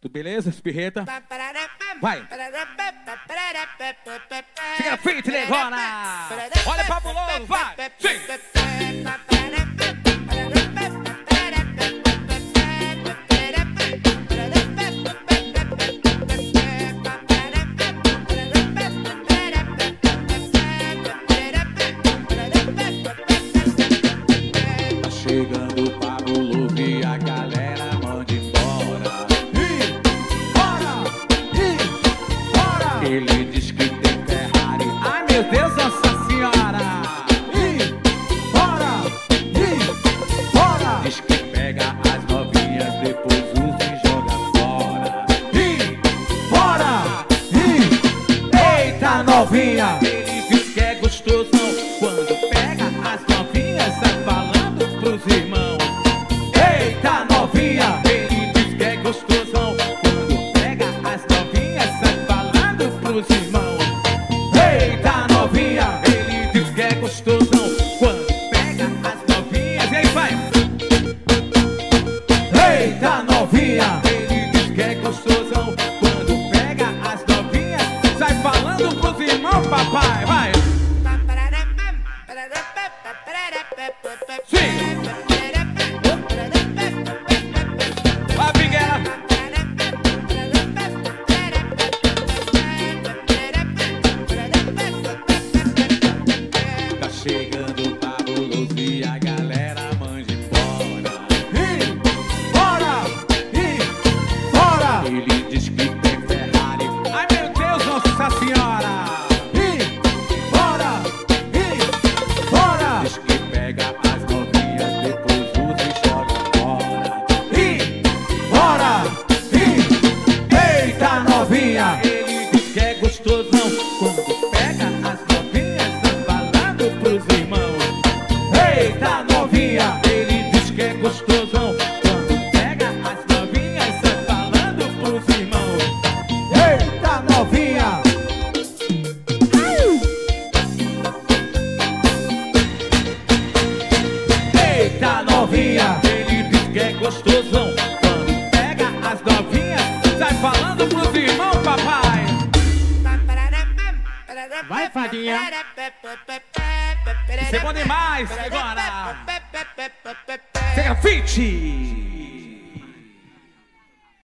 Tudo beleza, espirreta? Vai. Fica frente, negona. Olha fabuloso, vai. Sim. Tá chegando o gostosão quando pega as novinhas, sai falando pros irmãos. Eita novinha! Ele diz que é gostosão quando pega as novinhas, sai falando pros irmãos. Chegando o fabuloso e a galera manja embora. Bora! Bora! Ele diz que tem Ferrari. Ai meu Deus, Nossa Senhora! Bora! Bora! Diz que pega as novinhas, depois usa e joga fora. Bora! Eita novinha! Ele diz que é gostosão quando Eita novinha! Ele diz que é gostosão quando pega as novinhas, tá falando pros irmãos. Eita novinha! Eita novinha! Ele diz que é gostosão quando pega as novinhas, sai falando pros irmãos, papai. Vai, fadinha. Isso é bom demais agora. Chega fit!